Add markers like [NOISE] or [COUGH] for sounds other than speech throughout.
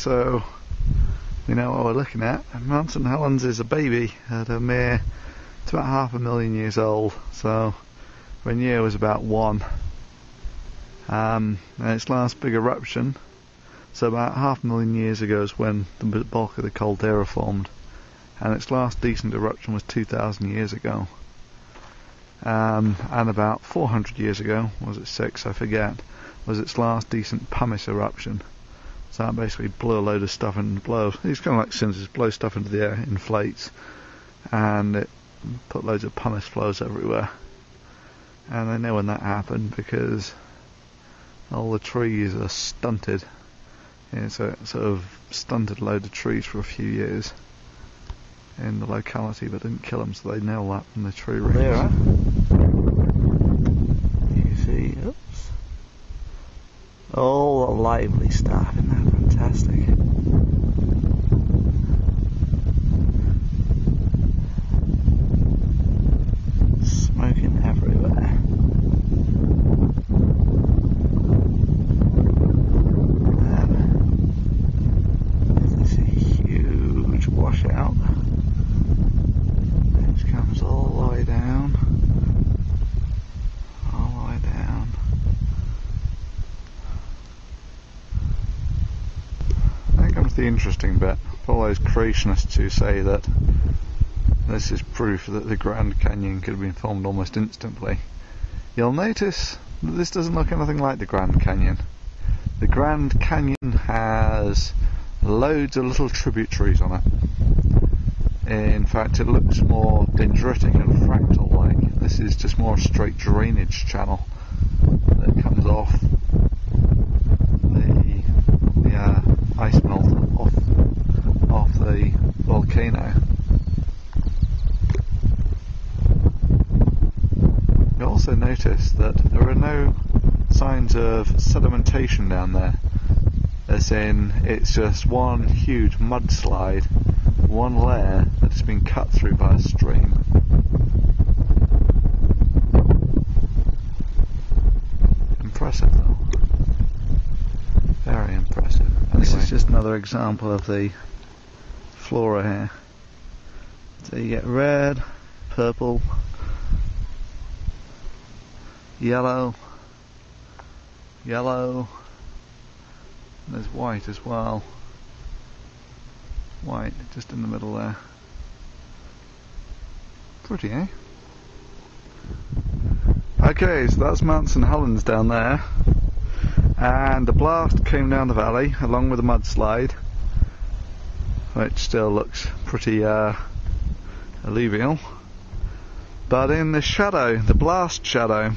so you know what we're looking at, Mount St Helens is a baby at a mere, it's about half a million years old, so when year was about one. Um, and its last big eruption, so about half a million years ago is when the bulk of the caldera formed, and its last decent eruption was 2,000 years ago. Um, and about 400 years ago, was it six, I forget, was its last decent pumice eruption. So that basically blew a load of stuff and blow. It's kind of like scissors, blow stuff into the air, inflates, and it put loads of pumice flows everywhere. And I know when that happened because all the trees are stunted. Yeah, so it sort of stunted a load of trees for a few years in the locality, but didn't kill them, so they nail that from the tree rings. There, huh? You see, oops. All the lively stuff, isn't that fantastic? Smoking everywhere. And this is a huge washout. It comes all the way down. All the way down. There comes the interesting bit. For all those creationists who say that this is proof that the Grand Canyon could have been formed almost instantly, you'll notice that this doesn't look anything like the Grand Canyon. The Grand Canyon has loads of little tributaries on it. In fact, it looks more dendritic and fractal like. This is just more straight drainage channel that comes off the, the uh, ice melt off, off the volcano. You also notice that there are no signs of sedimentation down there. As in, it's just one huge mudslide, one layer that's been cut through by a stream. Impressive though. Very impressive. This is just another example of the flora here. So you get red, purple, yellow, yellow, and there's white as well. White, just in the middle there. Pretty, eh? Okay, so that's Mount St Helens down there. And the blast came down the valley along with the mudslide, which still looks pretty uh, alluvial. But in the shadow, the blast shadow,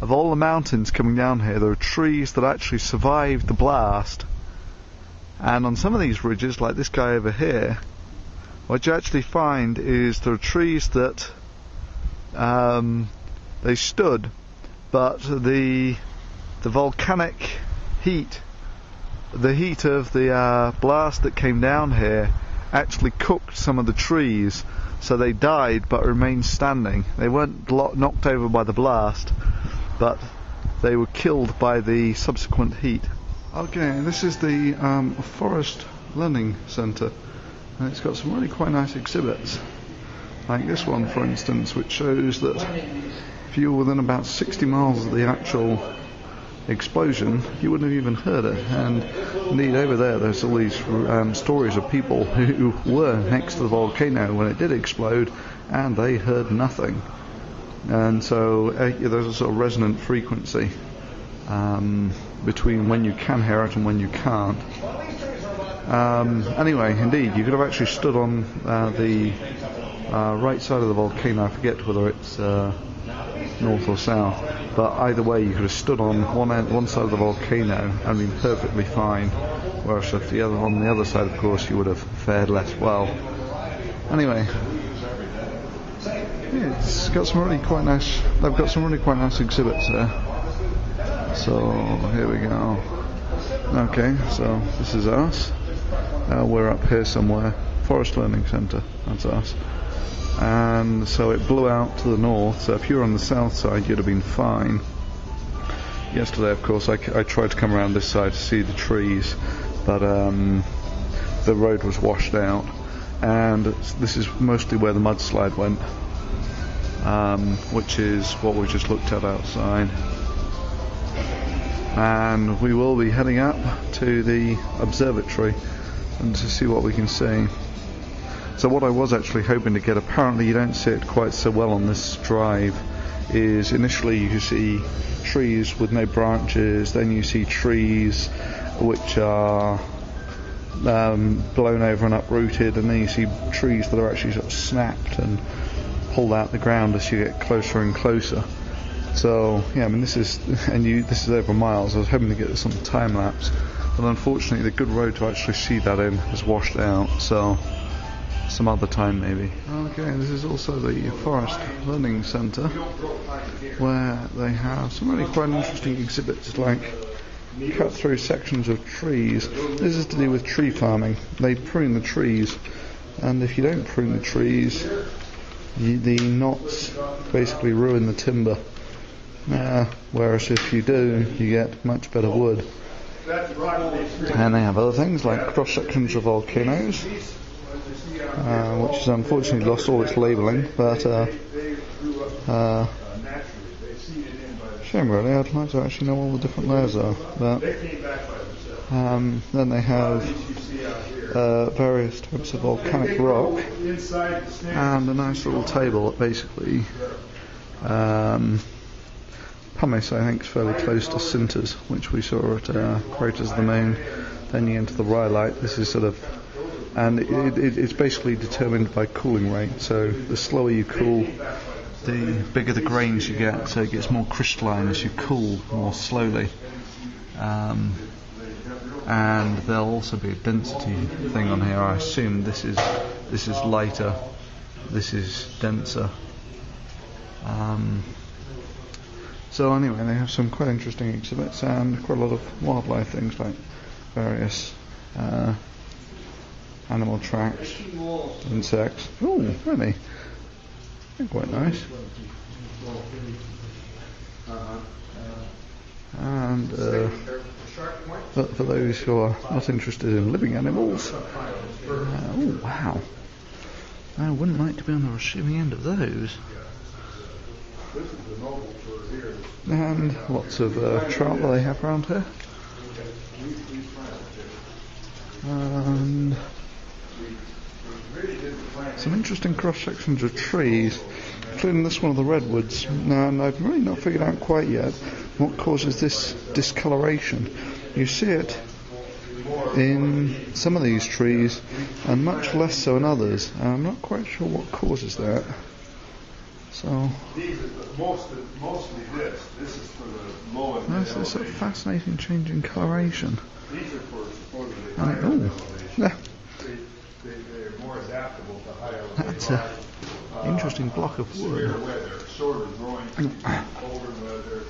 of all the mountains coming down here, there are trees that actually survived the blast. And on some of these ridges, like this guy over here, what you actually find is there are trees that um, they stood, but the the volcanic heat, the heat of the uh, blast that came down here, actually cooked some of the trees, so they died but remained standing. They weren't knocked over by the blast, but they were killed by the subsequent heat. Okay, this is the um, Forest Learning Centre, and it's got some really quite nice exhibits. Like this one, for instance, which shows that if you were within about 60 miles of the actual explosion, you wouldn't have even heard it. And indeed, over there, there's all these um, stories of people who [LAUGHS] were next to the volcano when it did explode, and they heard nothing. And so uh, there's a sort of resonant frequency um, between when you can hear it and when you can't. Um, anyway, indeed, you could have actually stood on uh, the uh, right side of the volcano. I forget whether it's uh, north or south, but either way, you could have stood on one end, one side of the volcano and been perfectly fine. Whereas the other on the other side, of course, you would have fared less well. Anyway, it's got some really quite nice. They've got some really quite nice exhibits there. So here we go. Okay, so this is us. Uh, we're up here somewhere. Forest Learning Centre. That's us. And so it blew out to the north. So if you were on the south side, you'd have been fine. Yesterday, of course, I tried to come around this side to see the trees, but um, the road was washed out. And this is mostly where the mudslide went, um, which is what we just looked at outside and we will be heading up to the observatory and to see what we can see. So what I was actually hoping to get, apparently you don't see it quite so well on this drive, is initially you see trees with no branches, then you see trees which are um, blown over and uprooted, and then you see trees that are actually sort of snapped and pulled out the ground as you get closer and closer. So yeah, I mean this is and you this is over miles. I was hoping to get this on time lapse, but unfortunately the good road to actually see that in has washed out. So some other time maybe. Okay, this is also the Forest Learning Centre where they have some really quite interesting exhibits like cut through sections of trees. This is to do with tree farming. They prune the trees, and if you don't prune the trees, the knots basically ruin the timber. Uh, whereas if you do, you get much better wood. And they have other things like cross sections of volcanoes, uh, which has unfortunately lost all its labelling, but uh, uh, shame really. I'd like to actually know all the different layers are. But um, then they have uh, various types of volcanic rock and a nice little table that basically um, pumice I think is fairly close to cinders which we saw at uh, Craters of the Moon then you enter the rhyolite. This is sort of and it, it, it's basically determined by cooling rate. So the slower you cool the bigger the grains you get. So it gets more crystalline as you cool more slowly. Um, and there'll also be a density thing on here. I assume this is this is lighter, this is denser. Um, so anyway, they have some quite interesting exhibits and quite a lot of wildlife things like various uh, animal tracks, insects. Oh, really? Quite nice. And uh, for, for those who are not interested in living animals, uh, oh wow, I wouldn't like to be on the receiving end of those. And lots of uh, trout that they have around here. And some interesting cross sections of trees, including this one of the redwoods. And I've really not figured out quite yet what causes this discoloration. You see it in some of these trees and much less so in others. And I'm not quite sure what causes that. So These are mostly, this. This is for the that's a fascinating change in coloration. These are for elevation. yeah, They, they, they're more adaptable to higher that's elevation. a interesting block of wood. weather, shorter growing, weather,